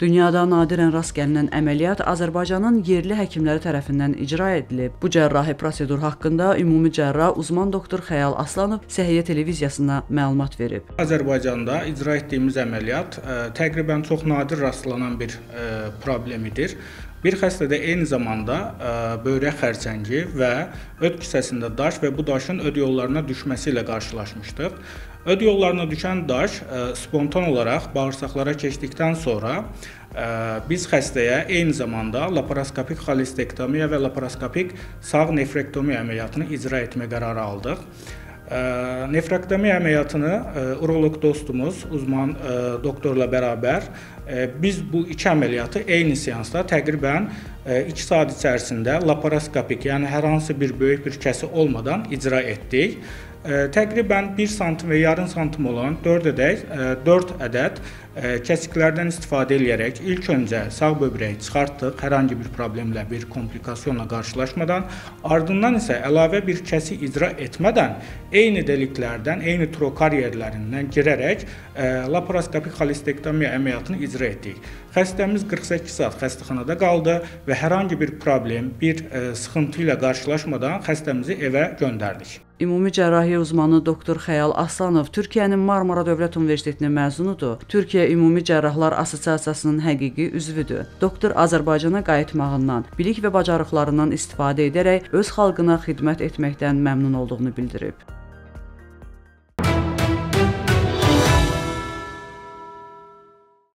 Dünyada nadirən rast gəlinən əməliyyat Azərbaycanın yerli həkimləri tərəfindən icra edilib. Bu cərrahi prosedur haqqında ümumi cərrah uzman doktor Xəyal Aslanov Səhiyyə televiziyasına məlumat verib. Azərbaycanda icra etdiyimiz əməliyyat ə, təqribən çox nadir rastlanan bir ə, problemidir. Bir xəstədə eyni zamanda ə, böyrək xərçəngi və öd kisəsində daş və bu daşın öd yollarına düşməsi ilə qarşılaşmışdıq. Öd yollarına düşən daş ə, spontan olaraq bağırsaqlara keçdikdən sonra ə, biz xəstəyə eyni zamanda laparoskopik xolestektomiya və laparoskopik sağ nefrektomiya əməliyyatını icra etmə qərarı aldıq. Nefrektomiya əməliyyatını uroloq dostumuz, uzman doktorla bərabər biz bu iki əməliyyatı eyni seansda təqribən 2 saat içərisində laparoskopik, yəni hər hansı bir böyük bir kəsi olmadan icra etdik. Təqribən 1 sm və yarım sm olan 4 ədəd 4 ədəd kəsiklərdən istifadə edərək ilk öncə sağ böbrəyi çıxartdıq, hər hansı bir problemlə, bir komplikasiyonla qarşılaşmadan, ardından isə əlavə bir kəsik icra etmədən eyni deliklərdən, eyni trokar yerlərindən girərək laparoskopik xolestektomiya əməliyyatını icra etdik. Xəstəmiz 48 saat xəstəxanada qaldı və hər hansı bir problem, bir sıxıntı ilə qarşılaşmadan xəstəmizi evə göndərdik. Ümumi cərrahiyyə uzmanı doktor Xəyal Aslanov Türkiyənin Marmara Dövlət Universitetinin məzunudur. Türkiyə Ümumi Cərrahlar Assosiasiyasının həqiqi üzvüdür. Doktor Azərbaycana qayıtmağından, bilik və bacarıqlarından istifadə edərək öz xalqına xidmət etməkdən məmnun olduğunu bildirib.